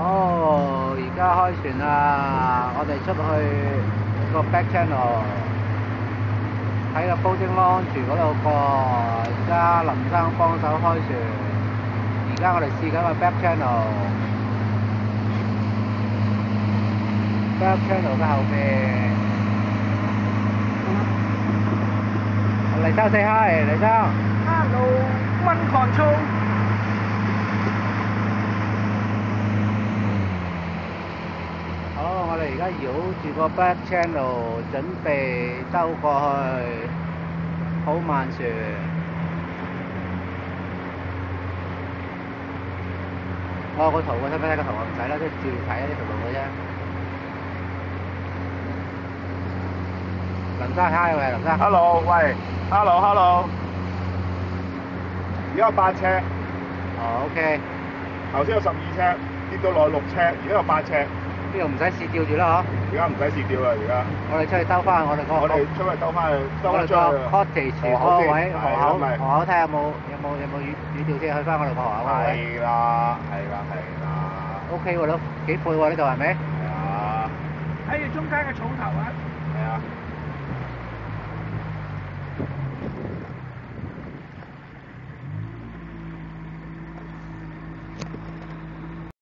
哦，而家開船啦！我哋出去個 back channel 喺個高精安全嗰度過，而家林生幫手開船，而家我哋試緊個 back channel，back channel 嘅後面，黎生 say hi，黎生。Hello，蚊 control。好，我哋而家繞住個 back channel 準備兜過去，好慢船。我有個圖，我使唔使睇個圖啊？唔使啦，即係照睇呢條路嘅啫。林生 hi 喂，林生。Hello，喂，Hello，Hello。而家有八尺，哦，OK，頭先有十二尺，跌到落六尺，而家有八尺，呢度唔使試吊住啦而家唔使試吊啦，而家。嗬。我哋出去兜翻我哋嗰個。我哋出去兜翻去，兜我哋翻出去。個 cottage 位河口，河口睇下有冇有冇有冇魚魚釣先去翻我哋個河口位。係啦，係啦，係啦。O K 喎，都幾配喎呢度係咪？係啊，喺住中間嘅草頭啊！係啊。